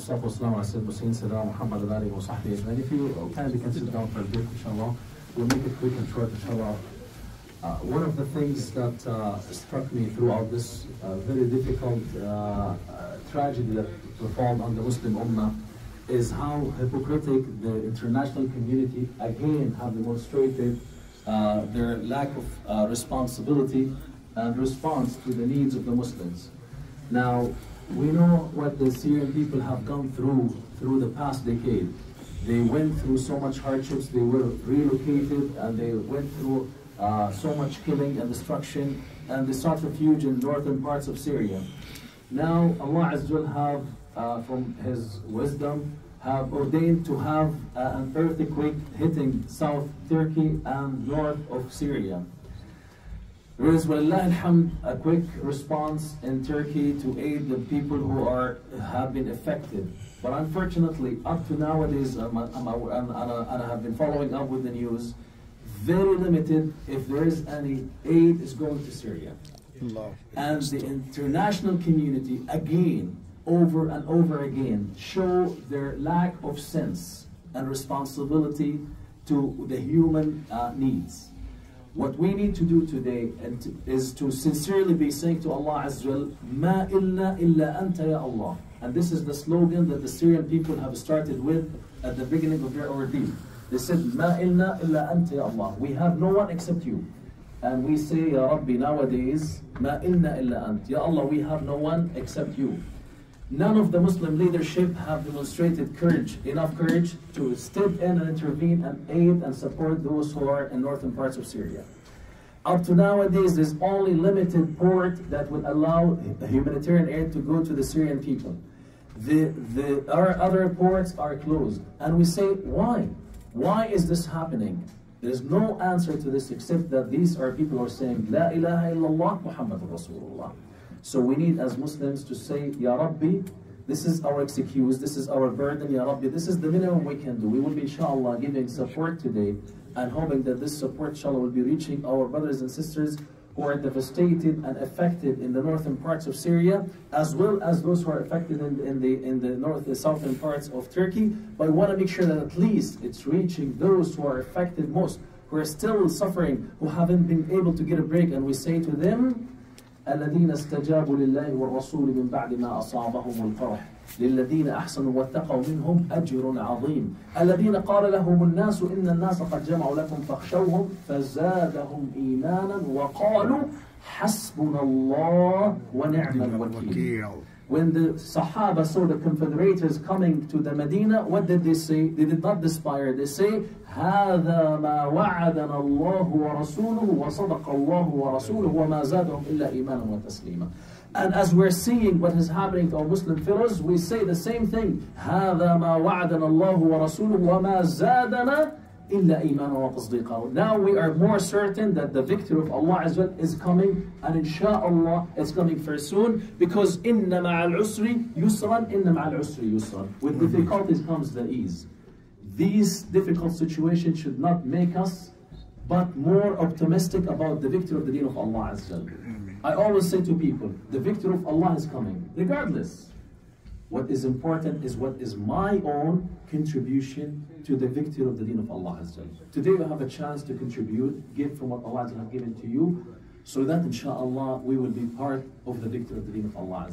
والصلاة والسلام على سيد المرسلين سيدنا محمد وعلى آله وصحبه أجمعين. If you kindly can sit down for a bit, inshallah, we'll make it quick and short, inshallah. Uh, one of the things that uh, struck me throughout this uh, very difficult uh, uh, tragedy that befell on the Muslim Ummah is how hypocritic the international community again have demonstrated uh, their lack of uh, responsibility and response to the needs of the Muslims. Now, we know what the Syrian people have gone through through the past decade. They went through so much hardships, they were relocated, and they went through uh, so much killing and destruction, and they sought refuge in northern parts of Syria. Now, Allah Azza have, uh, from His wisdom, have ordained to have uh, an earthquake hitting South Turkey and north of Syria. There is, walillah alhamd, a quick response in Turkey to aid the people who are have been affected. But unfortunately, up to nowadays, I'm, I'm, I'm, and I have been following up with the news, very limited, if there is any aid, is going to Syria. And the international community, again, over and over again, show their lack of sense and responsibility to the human uh, needs. What we need to do today is to sincerely be saying to Allah Azza Ma illa illa anta ya Allah. And this is the slogan that the Syrian people have started with at the beginning of their ordeal. They said, Ma illa illa anta ya Allah. We have no one except you. And we say, Ya Rabbi, nowadays, Ma illa illa ant. Ya Allah, we have no one except you. None of the Muslim leadership have demonstrated courage, enough courage to step in and intervene and aid and support those who are in northern parts of Syria. Up to nowadays, there's only limited port that would allow humanitarian aid to go to the Syrian people. The, the, our other ports are closed. And we say, why? Why is this happening? There's no answer to this except that these are people who are saying, La ilaha illallah Muhammadur Rasulullah. So we need as Muslims to say, Ya Rabbi, this is our excuse, this is our burden, Ya Rabbi, this is the minimum we can do. We will be, inshallah, giving support today and hoping that this support, inshallah, will be reaching our brothers and sisters who are devastated and affected in the northern parts of Syria, as well as those who are affected in, in the in the north, the southern parts of Turkey. But we want to make sure that at least it's reaching those who are affected most, who are still suffering, who haven't been able to get a break, and we say to them, الذين استجابوا لله والرسول من بعد ما أصابهم القرح للذين أحسنوا واتقوا منهم أجر عظيم. الذين قال لهم الناس إن الناس قد جمعوا لكم فاخشوهم فزادهم إيمانا وقالوا حسبنا الله ونعم الوكيل. When the Sahaba saw the Confederators coming to the Medina, what did they say? They did not despair. They say, هذا ما وعدنا الله ورسوله وصدق الله ورسوله وما زادهم إلا إيمانا وتسليما. And as we're seeing what is happening to our Muslim fellows, we say the same thing. هذا ما وعدنا الله ورسوله وما زادنا إلا إيمانا وتصديقا. Now we are more certain that the victory of Allah Azza wa Jal is coming, and inshallah it's coming very soon because إن مع العسر يسرا إن مع العسر يسرا. With difficulties comes the ease. These difficult situations should not make us but more optimistic about the victory of the deen of Allah Azza wa Jal. I always say to people, the victory of Allah is coming, regardless. What is important is what is my own contribution to the victory of the deen of Allah. Today we have a chance to contribute, give from what Allah has given to you, so that inshallah we will be part of the victory of the deen of Allah.